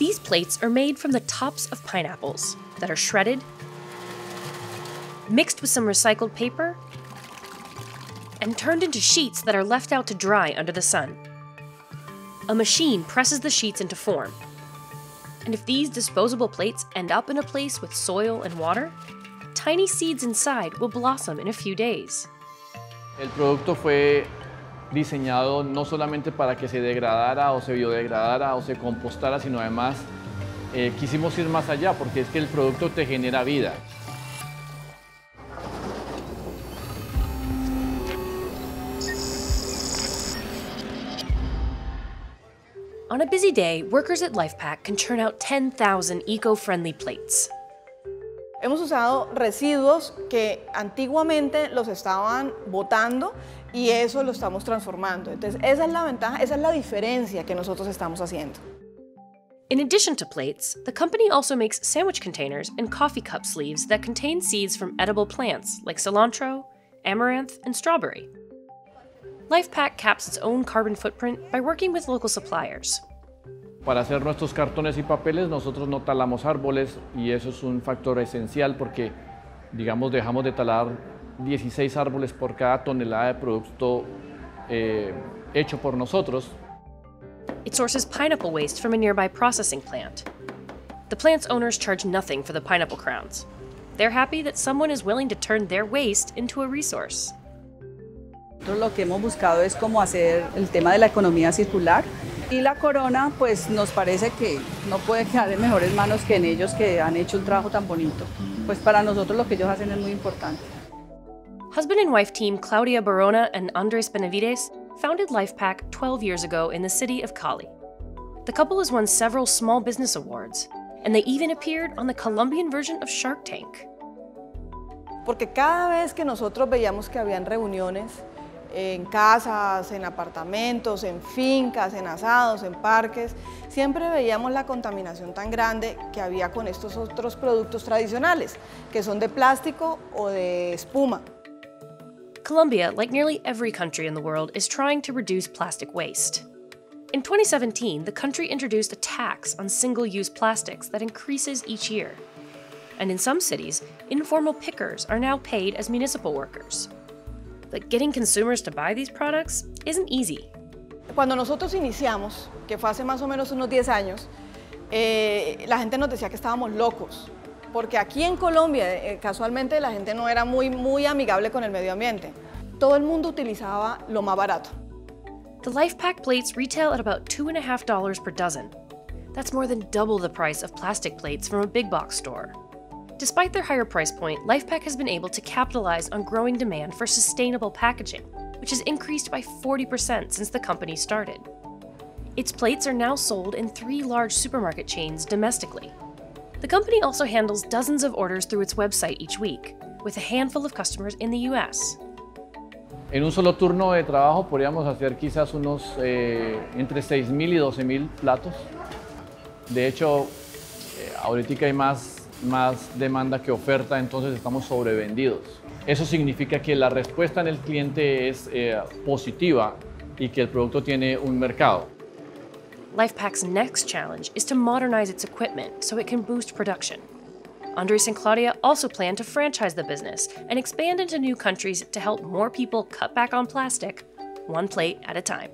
These plates are made from the tops of pineapples that are shredded, mixed with some recycled paper, and turned into sheets that are left out to dry under the sun. A machine presses the sheets into form. And if these disposable plates end up in a place with soil and water, tiny seeds inside will blossom in a few days. El producto fue diseñado no solamente para que se degradara o se biodegradara o se compostara, sino además eh, quisimos ir más allá porque es que el producto te genera vida. On a busy day, workers at LifePack can churn out 10,000 eco-friendly plates. Hemos usado residuos que antiguamente los estaban botando y eso lo estamos transformando. Entonces, esa es la ventaja, esa es la diferencia que nosotros estamos haciendo. In addition to plates, the company also makes sandwich containers and coffee cup sleeves that contain seeds from edible plants like cilantro, amaranth, and strawberry. LifePack caps its own carbon footprint by working with local suppliers. Para hacer nuestros cartones y papeles nosotros no talamos árboles y eso es un factor esencial porque, digamos, dejamos de talar 16 árboles por cada tonelada de producto eh, hecho por nosotros. It sources pineapple waste from a nearby processing plant. The plant's owners charge nothing for the pineapple crowns. They're happy that someone is willing to turn their waste into a resource. Nosotros lo que hemos buscado es cómo hacer el tema de la economía circular y la corona pues nos parece que no puede quedar en mejores manos que en ellos que han hecho un trabajo tan bonito. Pues para nosotros lo que ellos hacen es muy importante. Husband and wife team Claudia Barona and Andres Benavides founded LifePack 12 years ago in the city of Cali. The couple has won several small business awards, and they even appeared on the Colombian version of Shark Tank. Porque cada vez que nosotros veíamos que habían reuniones en casas, en apartamentos, en fincas, en asados, en parques, siempre veíamos la contaminación tan grande que había con estos otros productos tradicionales, que son de plástico o de espuma. Colombia, like nearly every country in the world, is trying to reduce plastic waste. In 2017, the country introduced a tax on single use plastics that increases each year. And in some cities, informal pickers are now paid as municipal workers. But getting consumers to buy these products isn't easy. Cuando nosotros iniciamos, que fue hace más o menos unos 10 años, eh, la gente nos decía que estábamos locos, porque aquí en Colombia eh, casualmente la gente no era muy, muy amigable con el medio ambiente. Todo el mundo utilizaba lo más barato. The LifePack plates retail at about $2.5 per dozen. That's more than double the price of plastic plates from a big box store. Despite their higher price point, LifePack has been able to capitalize on growing demand for sustainable packaging, which has increased by 40% since the company started. Its plates are now sold in three large supermarket chains domestically. The company also handles dozens of orders through its website each week, with a handful of customers in the US. En un solo turno de trabajo podríamos hacer quizás unos eh, entre 6.000 y 12.000 platos. De hecho, eh, ahorita hay más más demanda que oferta, entonces estamos sobrevendidos. Eso significa que la respuesta en el cliente es eh, positiva y que el producto tiene un mercado. LifePack's next challenge is to modernize its equipment so it can boost production. Andres and Claudia also plan to franchise the business and expand into new countries to help more people cut back on plastic, one plate at a time.